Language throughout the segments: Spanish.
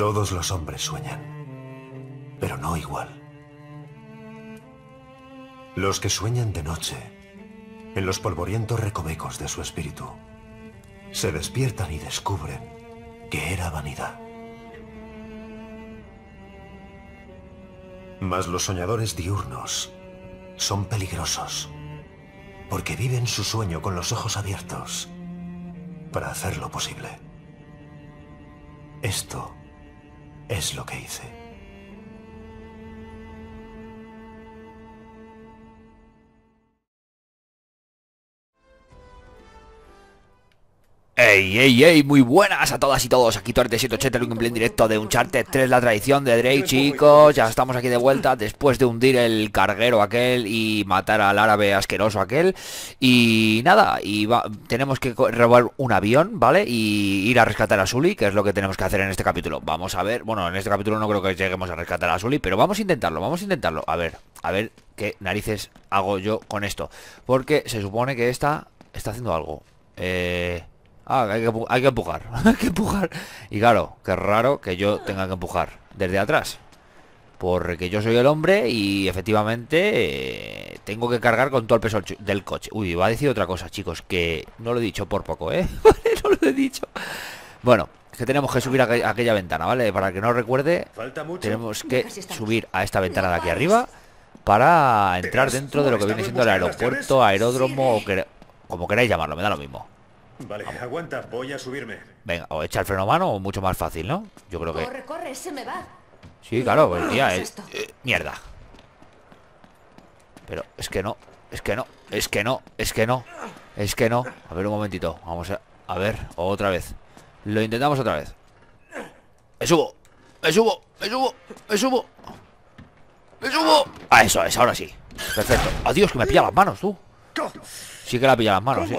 Todos los hombres sueñan, pero no igual. Los que sueñan de noche, en los polvorientos recovecos de su espíritu, se despiertan y descubren que era vanidad. Mas los soñadores diurnos son peligrosos, porque viven su sueño con los ojos abiertos para hacerlo posible. Esto es lo que hice. Ey, ey, ey, muy buenas a todas y todos, aquí Torte 780, el gameplay en directo de Uncharted 3, la tradición de Drake, chicos, ya estamos aquí de vuelta después de hundir el carguero aquel y matar al árabe asqueroso aquel, y nada, y tenemos que robar un avión, ¿vale? Y ir a rescatar a Sully, que es lo que tenemos que hacer en este capítulo, vamos a ver, bueno, en este capítulo no creo que lleguemos a rescatar a Sully, pero vamos a intentarlo, vamos a intentarlo, a ver, a ver qué narices hago yo con esto, porque se supone que esta está haciendo algo, eh... Ah, hay que, hay que empujar. hay que empujar. Y claro, qué raro que yo tenga que empujar desde atrás. Porque yo soy el hombre y efectivamente eh, tengo que cargar con todo el peso del coche. Uy, va a decir otra cosa, chicos, que no lo he dicho por poco, ¿eh? no lo he dicho. Bueno, es que tenemos que subir a aquella ventana, ¿vale? Para que no recuerde, tenemos que subir a esta ventana de aquí arriba para entrar dentro de lo que viene siendo el aeropuerto, aeródromo o como queráis llamarlo, me da lo mismo. Vale, aguanta, voy a subirme. Venga, o echa el freno a mano o mucho más fácil, ¿no? Yo creo que... Corre, corre, se me va. Sí, claro, pues tía, es... Eh, mierda. Pero es que no, es que no, es que no, es que no, es que no. A ver un momentito, vamos a... A ver, otra vez. Lo intentamos otra vez. Me subo, me subo, me subo, me subo. Me subo. Ah, eso es, ahora sí. Perfecto. Adiós, que me pilla las manos, tú. Sí que la pilla las manos, sí.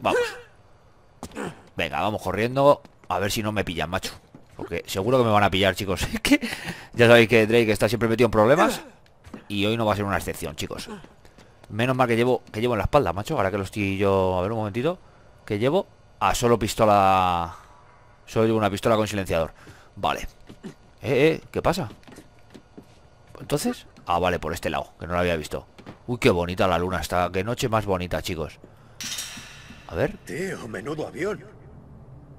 Vamos. Venga, vamos corriendo. A ver si no me pillan, macho. Porque seguro que me van a pillar, chicos. Que Ya sabéis que Drake está siempre metido en problemas Y hoy no va a ser una excepción, chicos. Menos mal que llevo Que llevo en la espalda, macho. Ahora que lo estoy yo... A ver un momentito Que llevo a solo pistola Solo llevo una pistola con silenciador. Vale. Eh, eh, ¿qué pasa? Entonces Ah, vale, por este lado Que no lo había visto. Uy, qué bonita la luna está. Qué noche más bonita, chicos a ver. Tío, menudo avión.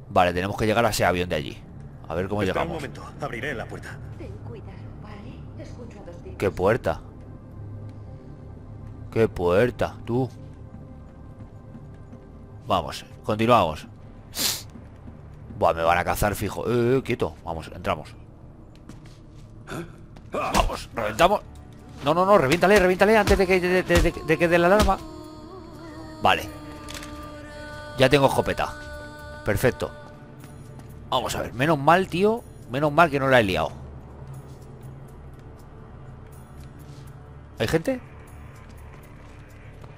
Vale, tenemos que llegar a ese avión de allí. A ver cómo llegamos. Un momento, abriré la puerta. Ten cuidado, ¿vale? Escucho a dos ¿Qué puerta? ¿Qué puerta? Tú. Vamos, continuamos. Buah, me van a cazar fijo. Eh, eh, quieto. Vamos, entramos. Vamos, reventamos. No, no, no, reviéntale, reviéntale antes de que de que dé la alarma. Vale. Ya tengo escopeta. Perfecto. Vamos a ver, menos mal, tío Menos mal que no la he liado. ¿Hay gente?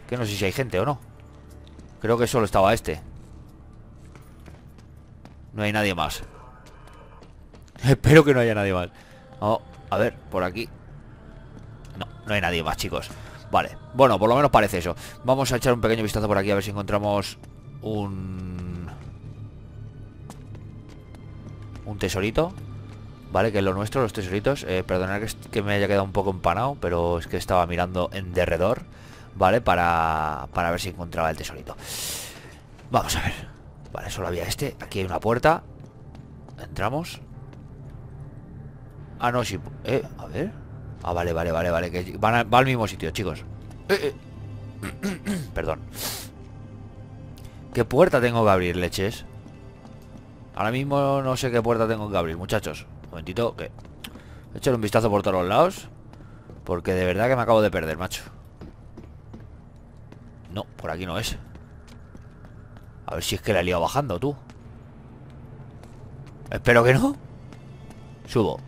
Que no sé si hay gente o no. Creo que solo estaba este. No hay nadie más. Espero que no haya nadie más. Oh, A ver, por aquí. No, no hay nadie más, chicos. Vale, bueno, por lo menos parece eso. Vamos a echar un pequeño vistazo por aquí A ver si encontramos un... Un tesorito Vale, que es lo nuestro, los tesoritos. Eh, Perdonad que, me haya quedado un poco empanado Pero es que estaba mirando en derredor Vale, para, para ver si encontraba el tesorito. Vamos a ver. Vale, solo había este. Aquí hay una puerta. Entramos. Ah, no, sí Eh, a ver. Ah, vale, vale, vale, vale que van Va al mismo sitio, chicos. Eh, eh. Perdón ¿Qué puerta tengo que abrir, leches? Ahora mismo no sé qué puerta tengo que abrir, muchachos. Un momentito, que Echar un vistazo por todos los lados Porque de verdad que me acabo de perder, macho. No, por aquí no es. A ver si es que la he liado bajando, tú. Espero que no. Subo.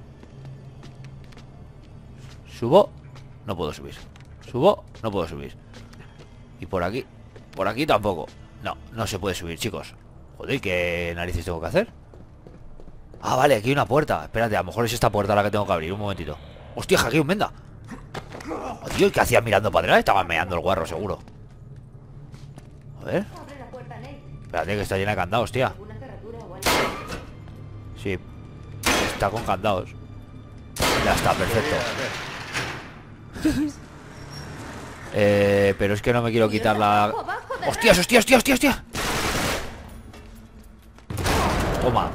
Subo No puedo subir. Subo No puedo subir. Y por aquí Por aquí tampoco no, no se puede subir, chicos Joder, ¿qué narices tengo que hacer? Ah, vale, aquí hay una puerta Espérate, a lo mejor es esta puerta la que tengo que abrir Un momentito Hostia, aquí un venda oh, Tío, ¿qué hacías mirando para atrás? Estaba meando el guarro, seguro A ver Espérate, que está llena de candados, tía Sí. Está con candados. Ya está, perfecto. Eh, pero es que no me quiero quitar la... ¡Hostias, hostias, hostias, hostias, hostias! Toma.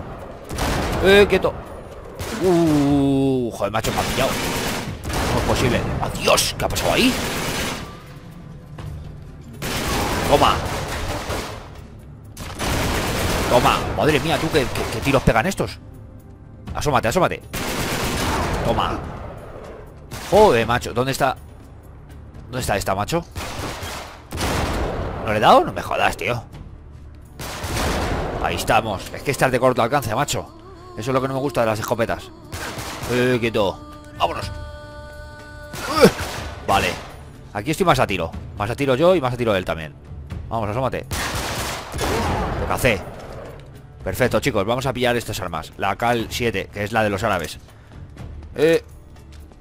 Eh, quieto. Uh, joder, macho, me ha pillado. ¿Cómo es posible? ¡Adiós! ¿Qué ha pasado ahí? Toma. Toma. Madre mía, tú, ¿qué, qué, qué tiros pegan estos? Asómate, asómate. Toma. Joder, macho. ¿Dónde está? ¿Dónde está esta, macho? ¿No le he dado? No me jodas, tío. Ahí estamos. Es que estás de corto alcance, macho. Eso es lo que no me gusta de las escopetas. Eh, quieto. Vámonos. Eh, Vale. Aquí estoy más a tiro. Más a tiro yo y más a tiro él también. Vamos, asómate. Lo cacé. Perfecto, chicos. Vamos a pillar estas armas. La Cal 7, que es la de los árabes. Eh.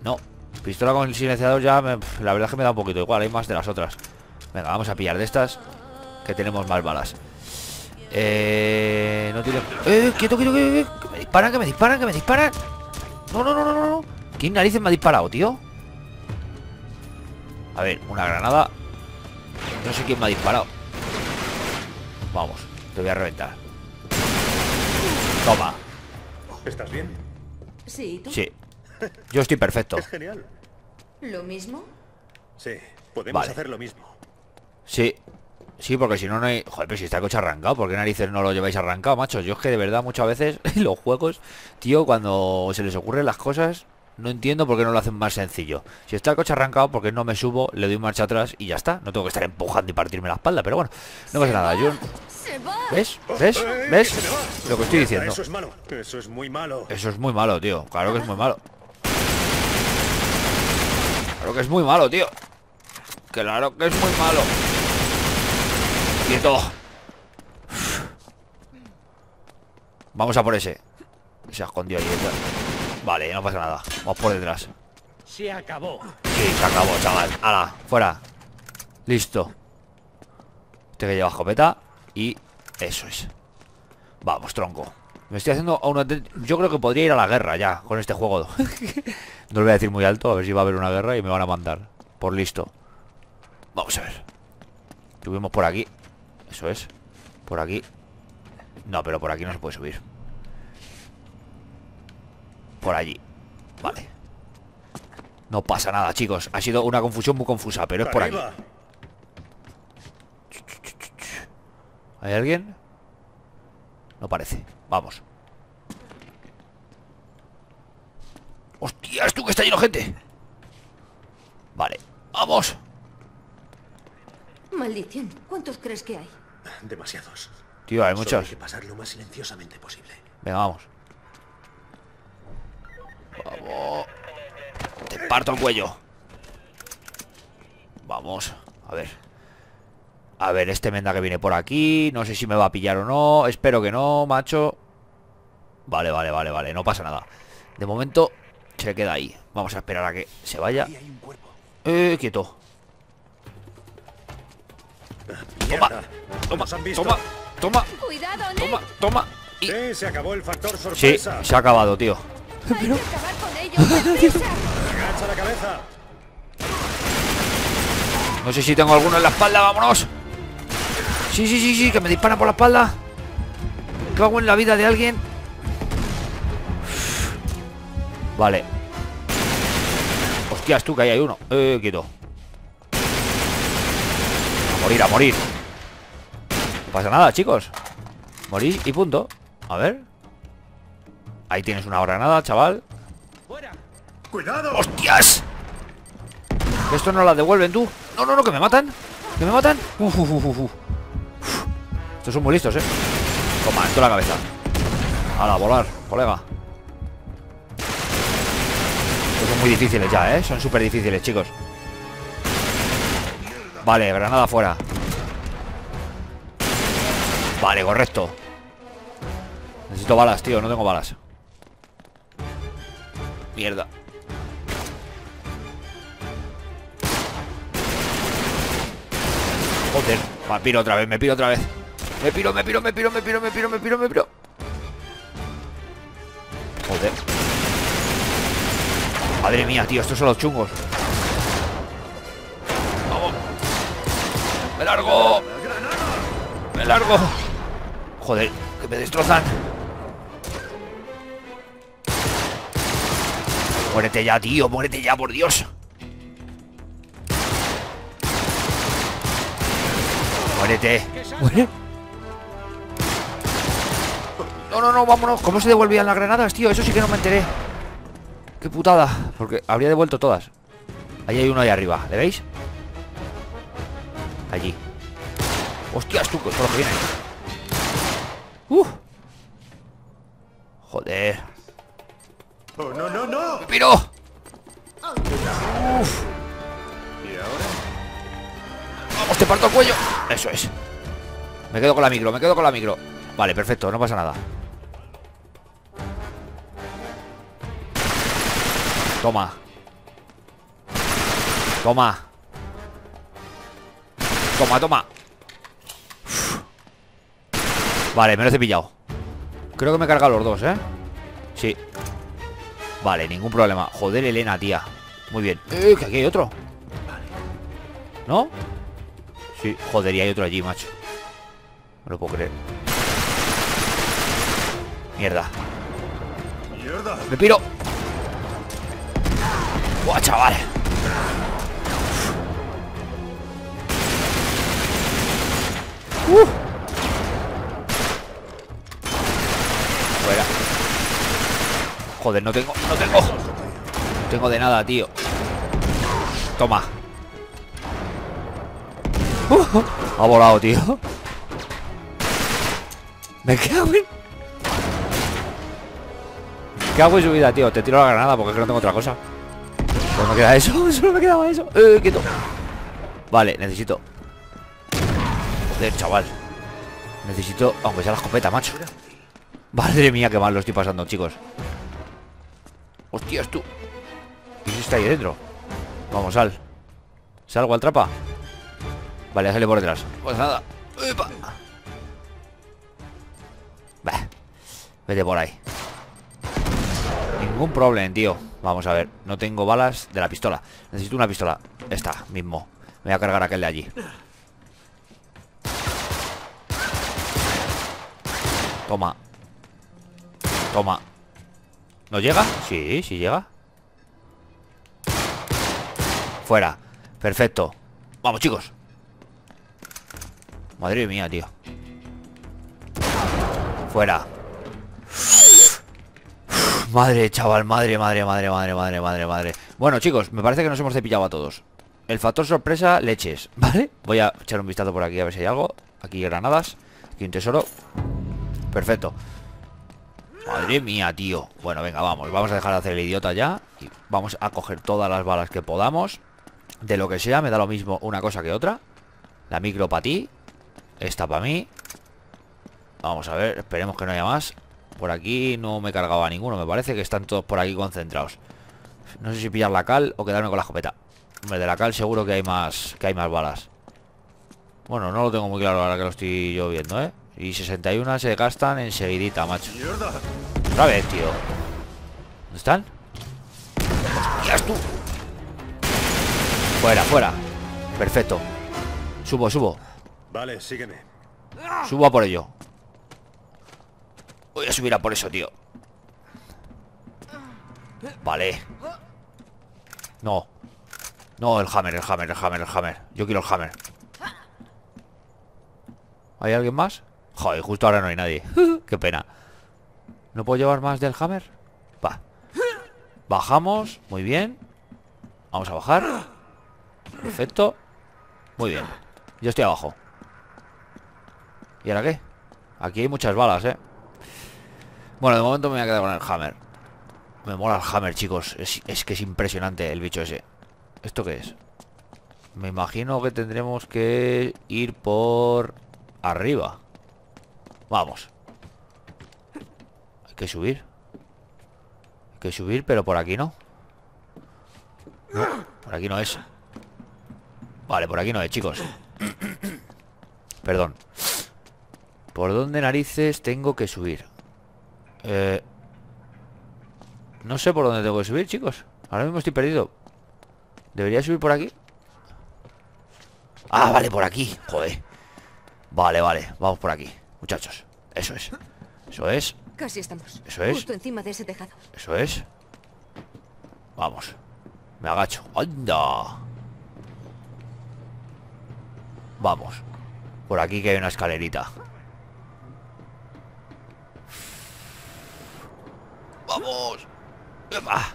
No. Pistola con el silenciador ya, la verdad es que me da un poquito igual, hay más de las otras. Venga, vamos a pillar de estas, que tenemos más balas. Eh, no tiene... Eh, quieto, quieto, quieto, quieto, que me disparan, que me disparan, que me disparan. No, no, no, no, no, no. ¿Quién narices me ha disparado, tío? A ver, una granada. No sé quién me ha disparado. Vamos, te voy a reventar. Toma. ¿Estás bien? Sí, ¿y ¿tú? Sí. Yo estoy perfecto. Es genial. ¿Lo mismo? Sí, podemos Vale. hacer lo mismo. Sí. Sí, porque si no, no hay... Joder, pero si está el coche arrancado, ¿por qué narices no lo lleváis arrancado, macho? Yo es que de verdad muchas veces en los juegos, tío, cuando se les ocurren las cosas, no entiendo por qué no lo hacen más sencillo. Si está el coche arrancado, porque no me subo, le doy marcha atrás y ya está. No tengo que estar empujando y partirme la espalda, pero bueno, no pasa nada. Yo... ¿Ves? ¿Ves? ¡Eh, ¿Ves? Lo que estoy diciendo. Eso es malo. Eso es muy malo. Eso es muy malo, tío. Claro que es muy malo. Claro que es muy malo, tío. Claro que es muy malo. Quieto. Vamos a por ese. Se ha escondido ahí detrás. Vale, no pasa nada. Vamos por detrás. Se acabó. Sí, se acabó, chaval. Hala, fuera. Listo. Este que lleva escopeta. Y eso es. Vamos, tronco. Me estoy haciendo a una... Yo creo que podría ir a la guerra ya con este juego. no lo voy a decir muy alto, a ver si va a haber una guerra y me van a mandar. Por listo. Vamos a ver. Subimos por aquí. Eso es. Por aquí. No, pero por aquí no se puede subir. Por allí. Vale. No pasa nada, chicos. Ha sido una confusión muy confusa, pero es por aquí. ¿Hay alguien? No parece. Vamos. ¡Hostias, tú que está lleno gente! Vale, vamos. Maldición. ¿Cuántos crees que hay? Demasiados. Tío, hay Solo muchos. Hay que pasar lo más silenciosamente posible. Venga, vamos. Vamos. Te parto el cuello. Vamos. A ver. A ver, este menda que viene por aquí. No sé si me va a pillar o no. Espero que no, macho. Vale, vale, vale, vale. No pasa nada. De momento se queda ahí. Vamos a esperar a que se vaya. Eh, quieto. Toma, han visto. toma, toma, ¡Cuidado, Nick! toma, toma. Y... Sí, se acabó el factor Sí, sorpresa. se ha acabado, tío. ¡Hay que acabar con ellos! ¡Deprisa! Agacha la cabeza. No sé si tengo alguno en la espalda, vámonos. Sí, sí, sí, sí, que me disparan por la espalda. Cago en la vida de alguien. Vale. Hostias, tú que ahí hay uno. Eh, quieto. Morir, a morir. No pasa nada, chicos. Morís y punto. A ver. Ahí tienes una granada, chaval. ¡Fuera! ¡Cuidado! ¡Hostias! Esto no la devuelven tú. No, no, no, que me matan. Que me matan. Uf, uf, uf, uf, uf. Estos son muy listos, eh. Toma, esto en la cabeza. A la volar, colega. Estos son muy difíciles ya, eh. Son súper difíciles, chicos. Vale, granada fuera. Vale, correcto. Necesito balas, tío. No tengo balas. Mierda. Joder, me piro otra vez, me piro otra vez. Me piro, me piro, me piro, me piro, me piro, me piro, me piro. Joder. Madre mía, tío, estos son los chungos. Largo. Joder, que me destrozan. Muérete ya, tío, muérete ya, por Dios. Muérete. Muere. No, no, no, vámonos. ¿Cómo se devolvían las granadas, tío? Eso sí que no me enteré. Qué putada. Porque habría devuelto todas. Ahí hay uno ahí arriba. ¿Le veis? Allí. Hostias, tú, todo lo que viene. Uf. Joder. Oh, no, no, no. ¡Piro! ¿Y ahora? ¡Vamos, te parto el cuello! Eso es. Me quedo con la micro, me quedo con la micro. Vale, perfecto, no pasa nada. Toma. Toma. Toma, toma. Uf. Vale, me lo he cepillado. Creo que me he cargado los dos, ¿eh? Sí. Vale, ningún problema. Joder, Elena, tía. Muy bien. Eh, que aquí hay otro. ¿No? Sí, joder, y hay otro allí, macho. No lo puedo creer. Mierda. ¡Mierda! ¡Me piro! ¡Buah, chaval! ¡Uf! Joder, no tengo, no tengo. No tengo de nada, tío. Toma. Uh, ha volado, tío. Me cago en... ¿Qué hago en su vida, tío? Te tiro la granada porque es que no tengo otra cosa. Solo me queda eso, solo me quedaba eso. Eh, quieto. Vale, necesito. Joder, chaval. Necesito, aunque sea la escopeta, macho. Madre mía, qué mal lo estoy pasando, chicos. Hostias, tú. ¿Quién está ahí dentro? Vamos, sal. ¿Salgo al trapa? Vale, sale por detrás. Pues nada. ¡Epa! Bah. Vete por ahí. Ningún problema, tío. Vamos a ver. No tengo balas de la pistola. Necesito una pistola. Esta mismo. Me voy a cargar aquel de allí. Toma. Toma. ¿No llega? Sí, sí llega. Fuera. Perfecto. Vamos, chicos. Madre mía, tío. Fuera. Madre, chaval, madre, madre, madre, madre, madre, madre, madre. Bueno, chicos, me parece que nos hemos cepillado a todos. El factor sorpresa, leches, ¿vale? Voy a echar un vistazo por aquí a ver si hay algo. Aquí granadas. Aquí un tesoro. Perfecto. Madre mía, tío. Bueno, venga, vamos. Vamos a dejar de hacer el idiota ya. Y vamos a coger todas las balas que podamos. De lo que sea, me da lo mismo una cosa que otra. La micro para ti. Esta para mí. Vamos a ver, esperemos que no haya más. Por aquí no me cargaba ninguno. Me parece que están todos por aquí concentrados. No sé si pillar la cal o quedarme con la escopeta. Hombre, de la cal seguro que hay más que hay más balas. Bueno, no lo tengo muy claro ahora que lo estoy yo viendo, ¿eh? Y 61 se gastan enseguidita, macho. Otra vez, tío. ¿Dónde están? ¡Hostias, tú! Fuera, fuera. Perfecto. Subo, subo. Vale, sígueme. Subo a por ello. Voy a subir a por eso, tío. Vale. No. No, el hammer, el hammer, el hammer, el hammer. Yo quiero el hammer. ¿Hay alguien más? Joder, justo ahora no hay nadie. Qué pena. ¿No puedo llevar más del hammer? Va. Bajamos. Muy bien. Vamos a bajar. Perfecto. Muy bien. Yo estoy abajo. ¿Y ahora qué? Aquí hay muchas balas, ¿eh? Bueno, de momento me voy a quedar con el hammer. Me mola el hammer, chicos. Es, es que es impresionante el bicho ese. ¿Esto qué es? Me imagino que tendremos que ir por arriba. Vamos. Hay que subir. Hay que subir, pero por aquí no. Por aquí no es. Vale, por aquí no es, chicos. Perdón. ¿Por dónde narices tengo que subir? Eh, No sé por dónde tengo que subir, chicos. Ahora mismo estoy perdido. ¿Debería subir por aquí? Ah, vale, por aquí. Joder. Vale, vale. Vamos por aquí, muchachos. Eso es. Eso es. Casi estamos. Eso es. Justo encima de ese tejado. Eso es. Vamos. Me agacho. ¡Anda! Vamos. Por aquí que hay una escalerita. ¡Vamos! ¡Epa!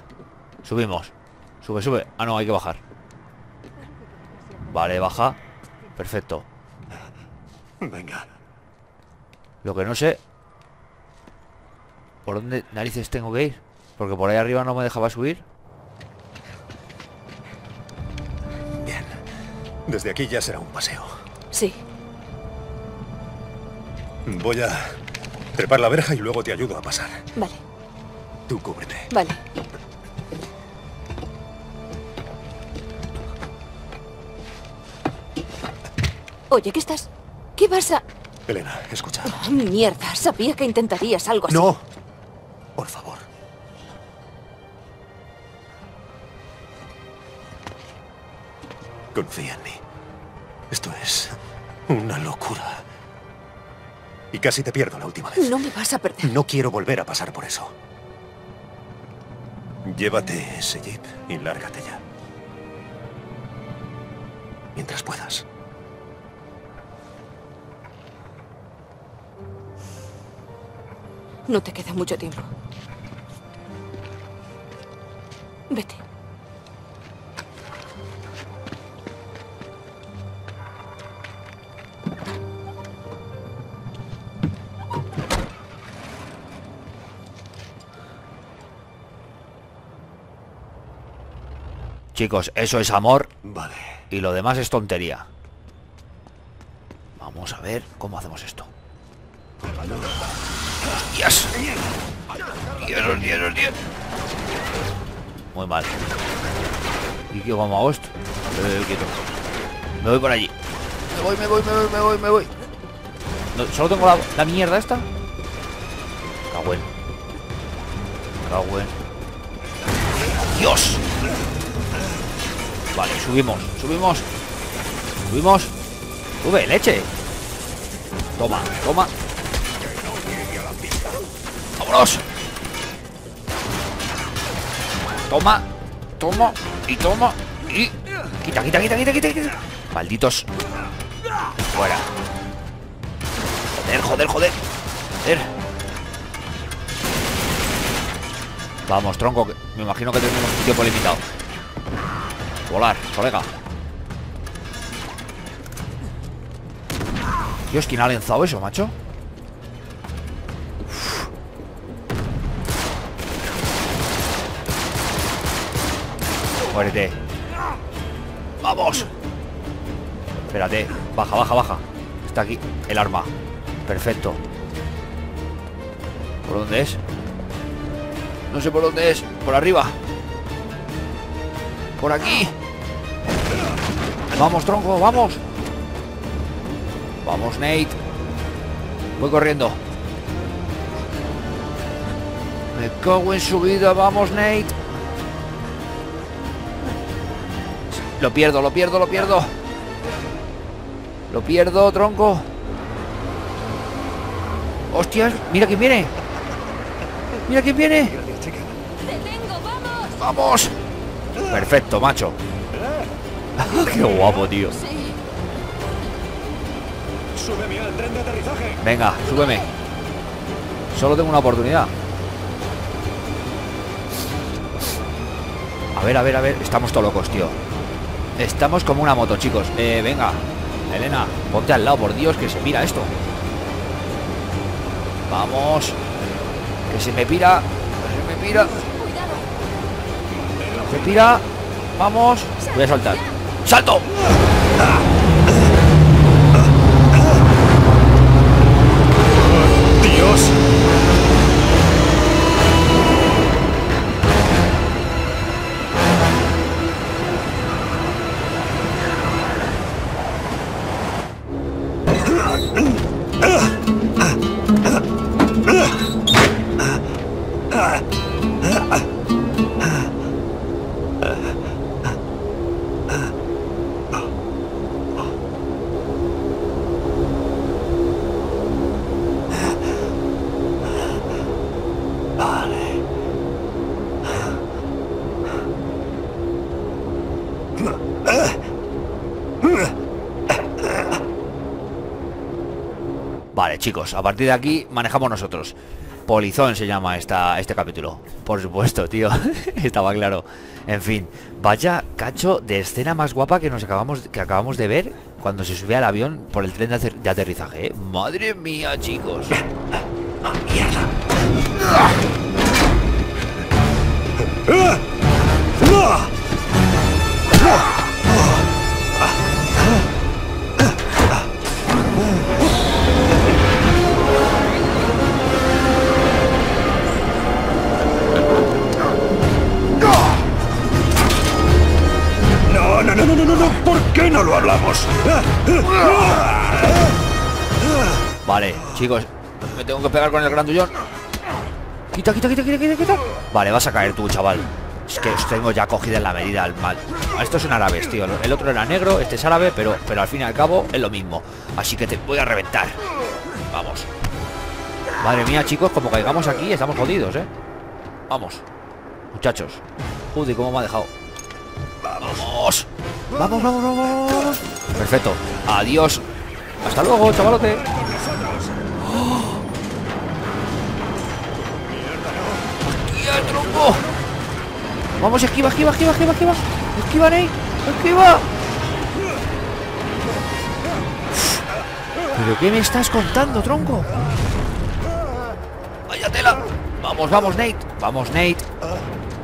Subimos. Sube, sube. Ah, no, hay que bajar. Vale, baja. Perfecto. Venga. Lo que no sé... ¿Por dónde narices tengo que ir? Porque por ahí arriba no me dejaba subir. Bien. Desde aquí ya será un paseo. Sí. Voy a trepar la verja y luego te ayudo a pasar. Vale, Tú cúbrete. vale. Oye, ¿qué estás? ¿Qué vas a...? Elena, escucha. Ah, mierda, sabía que intentarías algo así. No. Por favor. Confía en mí. Esto es una locura. Y casi te pierdo la última vez. No me vas a perder. No quiero volver a pasar por eso. Llévate ese jeep y lárgate ya. Mientras puedas. No te queda mucho tiempo. Vete. Chicos, eso es amor Vale. y lo demás es tontería. Vamos a ver cómo hacemos esto. ¡Hostias! ¡Dios, Dios, Dios! Muy mal. ¿Y qué esto? Eh, quieto. Me voy por allí. Me voy, me voy, me voy, me voy, me voy. No, solo tengo la, la mierda esta. Cago en. Cago en. ¡Dios! Vale, subimos, subimos Subimos Sube, leche Toma, toma Vámonos Toma Toma Y toma Y Quita, quita, quita, quita, quita, quita. Malditos. Fuera. Joder, joder, joder. Joder. Vamos, tronco Me imagino que tenemos un tiempo limitado. Volar, colega. Dios, ¿quién ha lanzado eso, macho? Muérete ¡Vamos! Espérate, baja, baja, baja. Está aquí el arma. Perfecto. ¿Por dónde es? No sé por dónde es. Por arriba. Por aquí. Vamos, tronco, vamos. Vamos, Nate. Voy corriendo. Me cago en su vida, vamos, Nate Lo pierdo, lo pierdo, lo pierdo. Lo pierdo, tronco. Hostias, mira quién viene. Mira quién viene. ¡Te tengo, vamos! Perfecto, macho. Qué guapo, tío. Venga, súbeme. Solo tengo una oportunidad. A ver, a ver, a ver. Estamos todos locos, tío Estamos como una moto, chicos. Eh, venga. Elena, ponte al lado, por Dios, que se mira esto. Vamos. Que se me pira. Que se me pira. Se pira. Vamos. Voy a saltar. ¡Salto! Chicos, a partir de aquí manejamos nosotros. Polizón se llama esta, este capítulo. Por supuesto, tío. Estaba claro. En fin, vaya cacho de escena más guapa que nos acabamos, que acabamos de ver cuando se subía al avión por el tren de, ater- de aterrizaje. ¿eh? Madre mía, chicos. No lo hablamos? Vale, chicos, me tengo que pegar con el grandullón. Quita, quita, quita, quita, quita, quita. Vale, vas a caer tú, chaval. Es que os tengo ya cogida en la medida al mal. Estos son árabes, tío. El otro era negro, este es árabe, pero, pero al fin y al cabo es lo mismo. Así que te voy a reventar. Vamos. Madre mía, chicos, como caigamos aquí, estamos jodidos, ¿eh? Vamos. Muchachos. Joder, cómo me ha dejado. Vamos. Vamos, vamos, vamos. Perfecto. Adiós. Hasta luego, chavalote. ¡Hostia, tronco! Vamos, esquiva, esquiva, esquiva, esquiva, esquiva. Esquiva, Ney. Esquiva. ¿Pero qué me estás contando, tronco? ¡Vaya tela! Vamos, vamos, Nate. Vamos, Nate.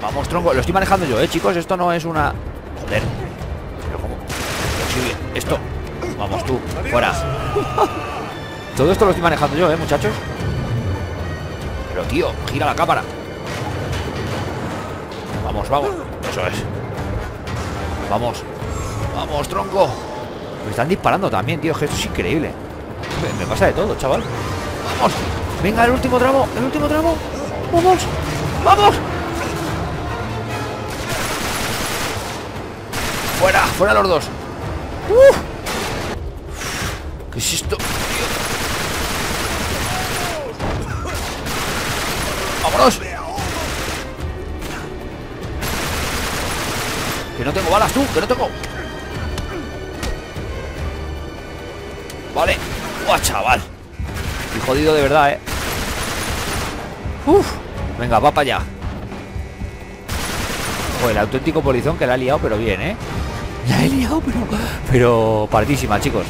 Vamos, tronco. Lo estoy manejando yo, eh, chicos. Esto no es una. Joder. Pero cómo. Sí, esto. Vamos tú, fuera. Todo esto lo estoy manejando yo, eh, muchachos. Pero tío, gira la cámara. Vamos, vamos. Eso es. Vamos. Vamos, tronco. Me están disparando también, tío. Esto es increíble. Me pasa de todo, chaval. Vamos. Venga, el último tramo. El último tramo. Vamos. Vamos. Fuera, fuera los dos. ¿Qué es esto? ¡Vámonos! Que no tengo balas tú, que no tengo. Vale. ¡Buah, chaval! Estoy jodido de verdad, eh. Uf. Venga, va para allá. Joder, el auténtico polizón que la ha liado, pero bien, ¿eh? La he liado, pero... Pero partísima, chicos.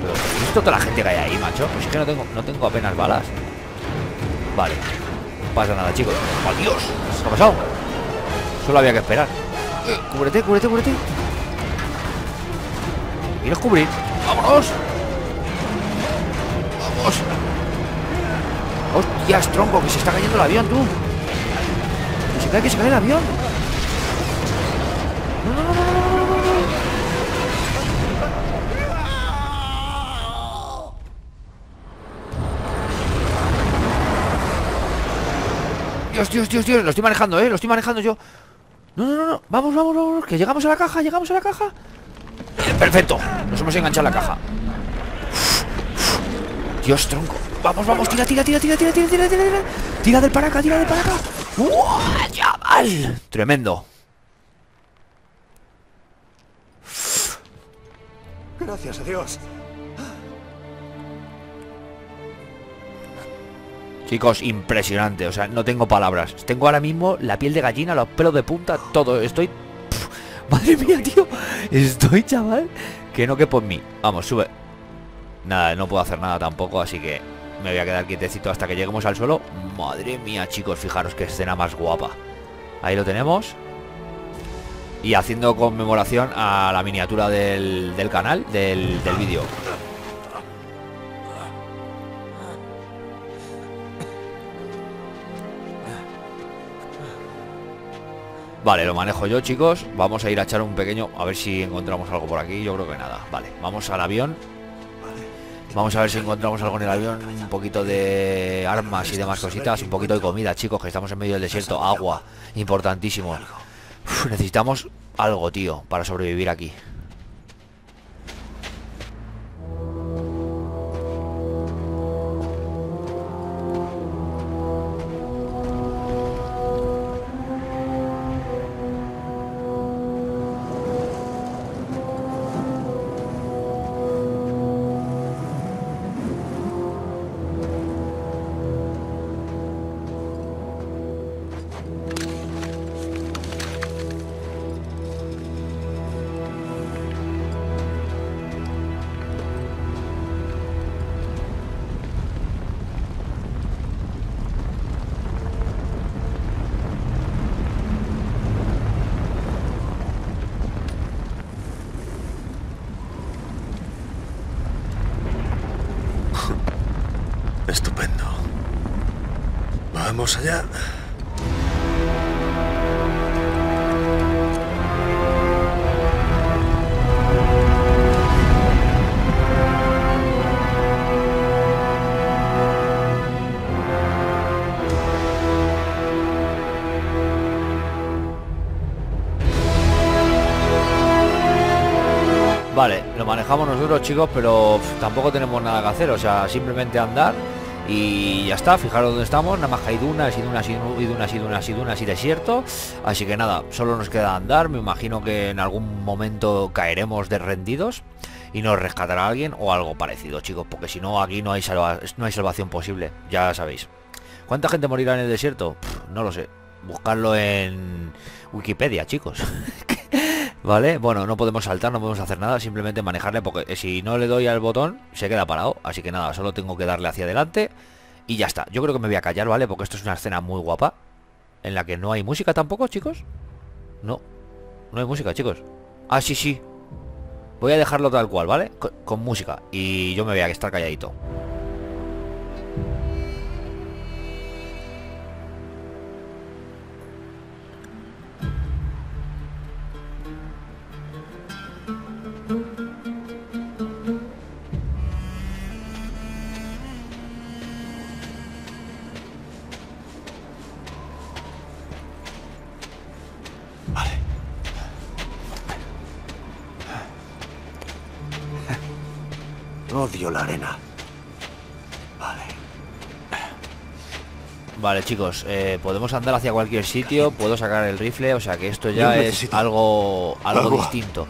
Pero, ¿has visto toda la gente que hay ahí, macho? Pues es que no tengo, no tengo apenas balas. Vale. No pasa nada, chicos. ¡Adiós! ¿Qué ha pasado? Solo había que esperar. Eh, cúbrete, cúbrete, cúbrete. ¿Quieres cubrir? ¡Vámonos! ¡Vamos! ¡Hostias, tronco! Que se está cayendo el avión, tú. Que se cae, que se cae el avión. Dios, Dios, Dios, Dios, lo estoy manejando, eh Lo estoy manejando yo No, no, no, no, vamos, vamos, vamos Que llegamos a la caja, llegamos a la caja Perfecto, nos hemos enganchado la caja Dios, tronco Vamos, vamos, tira, tira, tira, tira, tira, tira, tira Tira, tira tira del paraca, tira del paraca ¡Uah, chaval! Tremendo Gracias a Dios. Chicos, impresionante. O sea, no tengo palabras. Tengo ahora mismo la piel de gallina, los pelos de punta, todo. Estoy... Madre mía, tío. Estoy, chaval. Que no que por mí. Vamos, sube. Nada, no puedo hacer nada tampoco, así que me voy a quedar quietecito hasta que lleguemos al suelo. Madre mía, chicos, fijaros qué escena más guapa. Ahí lo tenemos. Y haciendo conmemoración a la miniatura del, del canal, del, del vídeo. Vale, lo manejo yo, chicos. Vamos a ir a echar un pequeño... A ver si encontramos algo por aquí. Yo creo que nada. Vale, vamos al avión. Vamos a ver si encontramos algo en el avión. Un poquito de armas y demás cositas. Un poquito de comida, chicos, que estamos en medio del desierto. Agua, importantísimo. Necesitamos algo, tío, para sobrevivir aquí. Vamos allá. Vale, lo manejamos nosotros chicos, pero tampoco tenemos nada que hacer, o sea, simplemente andar y ya está, fijaros dónde estamos, nada más que hay dunas y dunas y du- y dunas y dunas y dunas y desierto, así que nada, solo nos queda andar, me imagino que en algún momento caeremos de rendidos y nos rescatará alguien o algo parecido chicos, porque si no aquí no hay, salvación posible, ya sabéis. ¿Cuánta gente morirá en el desierto? No lo sé, buscarlo en Wikipedia chicos. Vale, bueno, no podemos saltar, no podemos hacer nada, simplemente manejarle porque si no le doy al botón se queda parado, así que nada, solo tengo que darle hacia adelante y ya está. Yo creo que me voy a callar, ¿vale? Porque esto es una escena muy guapa en la que no hay música tampoco, chicos. No, no hay música, chicos. Ah, sí, sí. Voy a dejarlo tal cual, ¿vale? Co- Con, música y yo me voy a estar calladito. La arena. Vale. Vale, chicos, eh, podemos andar hacia cualquier sitio, puedo sacar el rifle, o sea que esto ya es algo algo agua. distinto.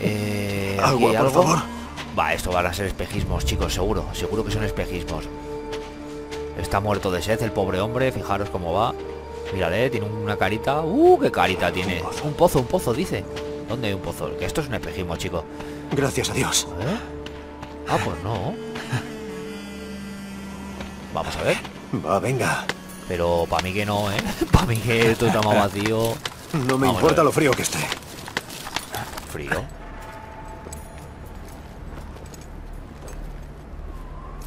Eh, Agua, ¿aquí hay por algo? favor. Va, esto van a ser espejismos, chicos, seguro, seguro que son espejismos. Está muerto de sed el pobre hombre, fijaros cómo va. Mírale, tiene una carita. ¡Uh, qué carita tiene! pozo. Un pozo, un pozo, dice. ¿Dónde hay un pozo? Que esto es un espejismo, chicos. Gracias a Dios. ¿Eh? Ah, pues no. Vamos a ver. Va, venga. Pero para mí que no, ¿eh? Para mí que esto está más vacío. No me Vamos importa lo frío que esté. Frío.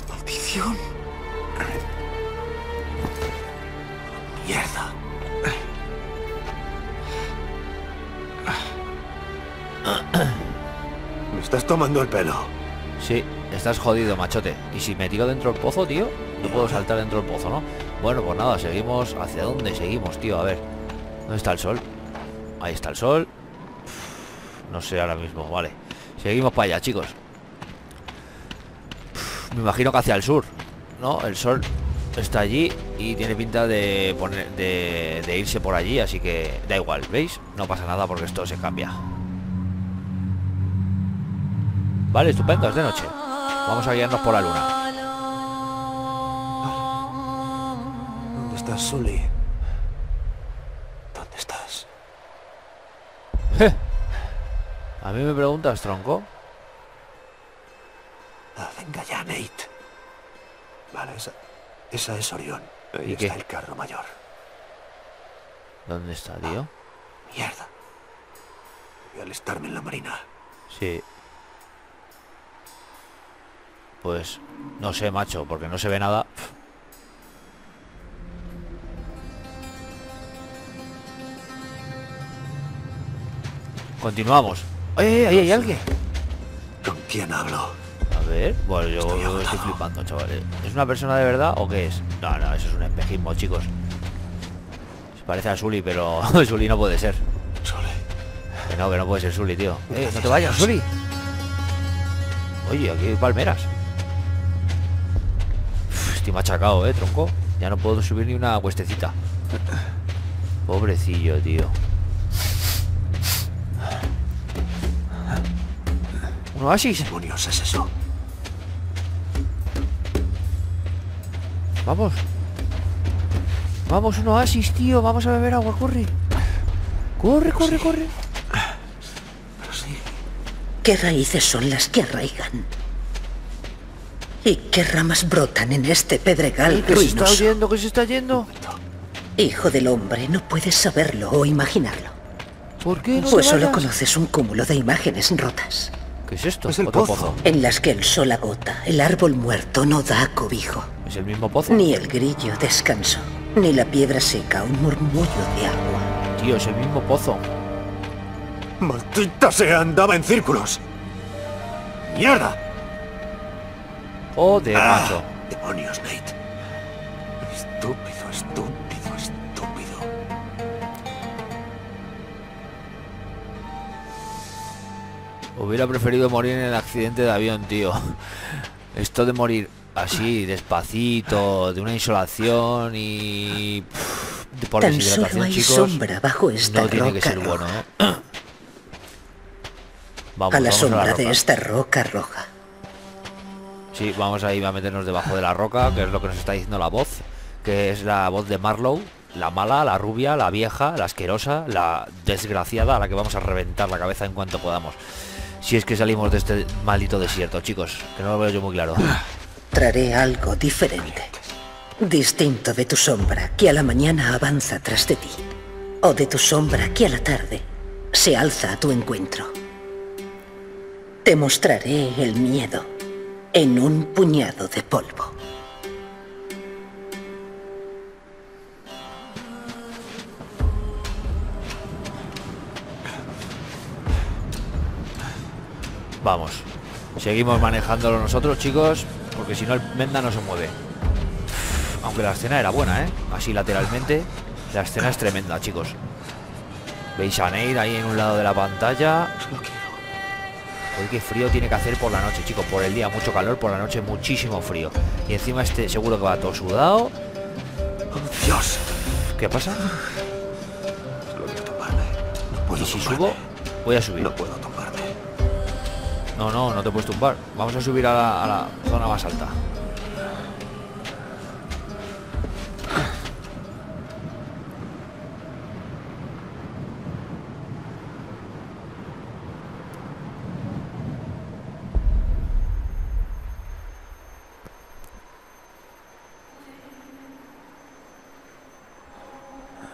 Maldición. Mierda. Me estás tomando el pelo. Sí, estás jodido, machote. Y si me tiro dentro del pozo, tío, no puedo saltar dentro del pozo, ¿no? Bueno, pues nada, seguimos. ¿Hacia dónde seguimos, tío? A ver. ¿Dónde está el sol? Ahí está el sol. No sé ahora mismo, vale. Seguimos para allá, chicos. Me imagino que hacia el sur, ¿no? El sol está allí y tiene pinta de poner de irse por allí, así que da igual, ¿veis? No pasa nada porque esto se cambia. Vale, estupendo, es de noche. Vamos a guiarnos por la luna. ¿Dónde estás, Sully? ¿Dónde estás? A mí me preguntas, tronco. Ah, venga ya, Nate. Vale, esa, esa es Orión. Ahí ¿Y está qué? el carro mayor. ¿Dónde está, tío? Mierda. Voy a alistarme en la marina. Sí. Pues no sé, macho, porque no se ve nada. Continuamos. ¡Eh! Ahí hay alguien. ¿Con quién hablo? A ver, bueno, yo Estoy flipando, chavales. ¿Es una persona de verdad o qué es? No, no, eso es un espejismo, chicos. Se parece a Sully, pero Sully no puede ser. Sully. Que no, que no puede ser Sully, tío. Eh, no te vayas. Sully. Oye, aquí hay palmeras. Estoy machacado, eh, tronco. Ya no puedo subir ni una cuestecita. Pobrecillo, tío. Un oasis. demonios es eso? Vamos. Vamos, un oasis, tío. Vamos a beber agua, corre. Corre, corre, corre. Pero sí. ¿Qué raíces son las que arraigan? ¿Y qué ramas brotan en este pedregal Que se está ruinoso? oyendo, que se está yendo. Hijo del hombre, no puedes saberlo o imaginarlo. ¿Por qué no Pues solo vayas? conoces un cúmulo de imágenes rotas, ¿Qué es esto? Es el Otro pozo. en las que el sol agota, el árbol muerto no da cobijo. ¿Es el mismo pozo? Ni el grillo descansó, ni la piedra seca un murmullo de agua. Tío, es el mismo pozo. ¡Maldita sea! Andaba en círculos. ¡Mierda! Joder, Ah, macho. ¡Demonios, Nate! Estúpido, estúpido, estúpido. Hubiera preferido morir en el accidente de avión, tío. Esto de morir así, despacito, de una insolación y... pff, de- por Tan solo deshidratación, hay chicos, sombra bajo esta no tiene que roca ser bueno. ¿eh? Vamos, a la vamos sombra de roca. esta roca roja. Sí, vamos a ir a meternos debajo de la roca, que es lo que nos está diciendo la voz, que es la voz de Marlowe, la mala, la rubia, la vieja, la asquerosa, la desgraciada, a la que vamos a reventar la cabeza en cuanto podamos. Si es que salimos de este maldito desierto, chicos, que no lo veo yo muy claro. Traeré algo diferente. Distinto de tu sombra que a la mañana avanza tras de ti. O de tu sombra que a la tarde se alza a tu encuentro. Te mostraré el miedo en un puñado de polvo. Vamos, seguimos manejándolo nosotros, chicos, porque si no el Menda no se mueve. Aunque la escena era buena, ¿eh? Así lateralmente, la escena es tremenda, chicos. Veis a Neir ahí en un lado de la pantalla. Hoy qué frío tiene que hacer por la noche, chicos. Por el día mucho calor, por la noche muchísimo frío. Y encima este seguro que va todo sudado. ¡Dios! ¿Qué pasa? No puedo ¿Y si tumbarme. subo? Voy a subir. No puedo tumbarme. No, no, no te puedes tumbar. Vamos a subir a la, a la zona más alta.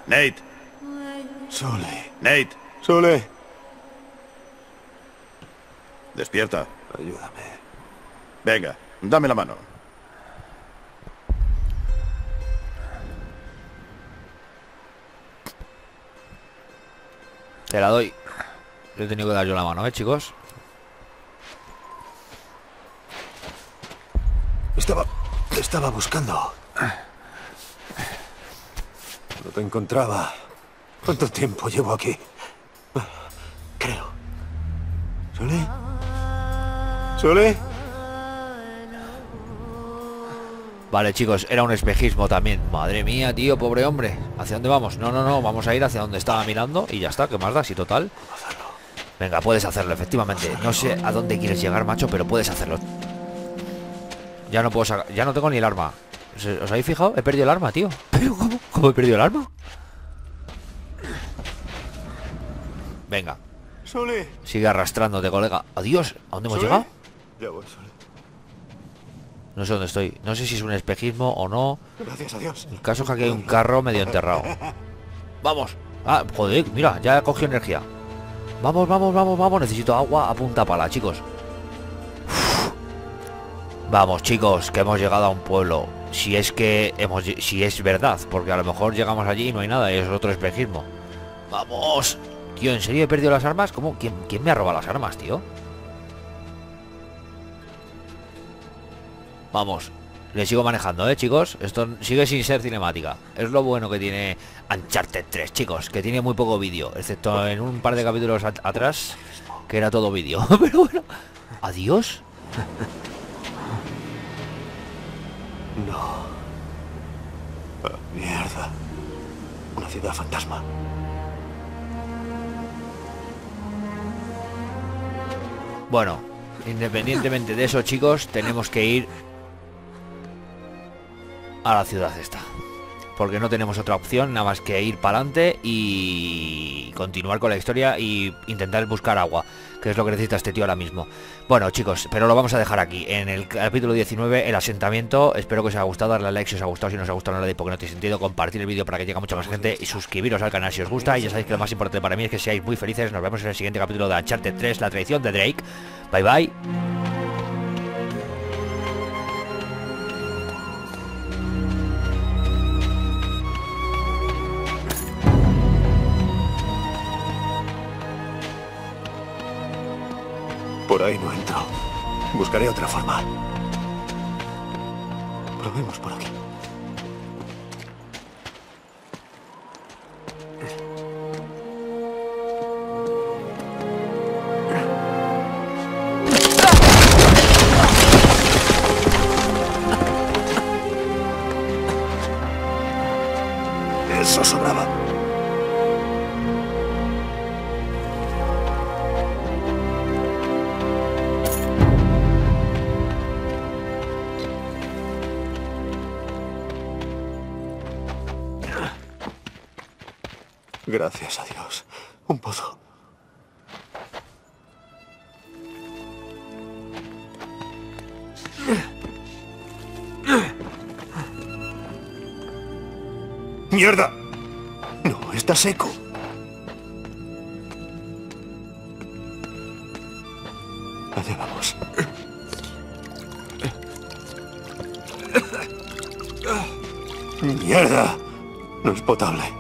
Nate, Sole. Nate, Sole. despierta. Ayúdame. Venga, dame la mano. Te la doy. Le he tenido que dar yo la mano, ¿eh, chicos? Estaba... Te estaba buscando. No te encontraba. ¿Cuánto tiempo llevo aquí? Creo. ¿Sole? ¿Sole? Vale, chicos, era un espejismo también. Madre mía, tío, pobre hombre. ¿Hacia dónde vamos? No, no, no, vamos a ir hacia donde estaba mirando y ya está, ¿qué más da? Si total. Venga, puedes hacerlo, efectivamente. No sé a dónde quieres llegar, macho, pero puedes hacerlo. Ya no puedo sacar... Ya no tengo ni el arma. ¿Os, os habéis fijado? He perdido el arma, tío. ¿Pero cómo? ¿Cómo he perdido el arma? Venga, ¿Sole? sigue arrastrándote, colega. Adiós. ¿A dónde hemos ¿Sole? llegado? Ya voy, Sole. No sé dónde estoy. No sé si es un espejismo o no. Gracias a Dios. El caso es que aquí hay un carro medio enterrado. Vamos. Ah, joder, mira, ya cogió energía. Vamos, vamos, vamos, vamos. Necesito agua a punta pala, chicos. Uf. Vamos, chicos, que hemos llegado a un pueblo. Si es que hemos, si es verdad, porque a lo mejor llegamos allí y no hay nada y es otro espejismo. Vamos. Tío, ¿en serio he perdido las armas? ¿Cómo? ¿Quién, quién me ha robado las armas, tío? Vamos. Le sigo manejando, ¿eh, chicos? Esto sigue sin ser cinemática. Es lo bueno que tiene Uncharted 3, chicos. Que tiene muy poco vídeo. Excepto en un par de capítulos at- atrás, que era todo vídeo. Pero bueno. Adiós. No. Mierda. Una ciudad fantasma. Bueno, independientemente de eso, chicos, tenemos que ir a la ciudad esta. Porque no tenemos otra opción nada más que ir para adelante y continuar con la historia y intentar buscar agua, que es lo que necesita este tío ahora mismo. Bueno, chicos, pero lo vamos a dejar aquí. En el capítulo 19, el asentamiento. Espero que os haya gustado, darle a like si os ha gustado, si no os ha gustado no le deis porque no tiene sentido, compartir el vídeo para que llegue mucha más gente y suscribiros al canal si os gusta. Y ya sabéis que lo más importante para mí es que seáis muy felices. Nos vemos en el siguiente capítulo de Uncharted 3, la traición de Drake. Bye bye. Buscaré otra forma. Probemos por aquí. Gracias a Dios. Un pozo. ¡Mierda! No, está seco. Allá vamos. ¡Mierda! No es potable.